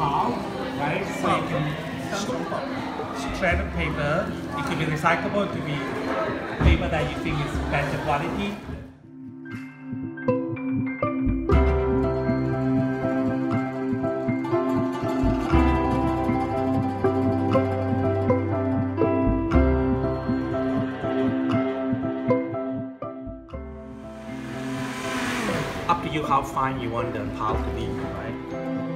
right? So you can shred the paper. It could be recyclable, it could be paper that you think is better quality. up to you how fine you want the pulp to be, right?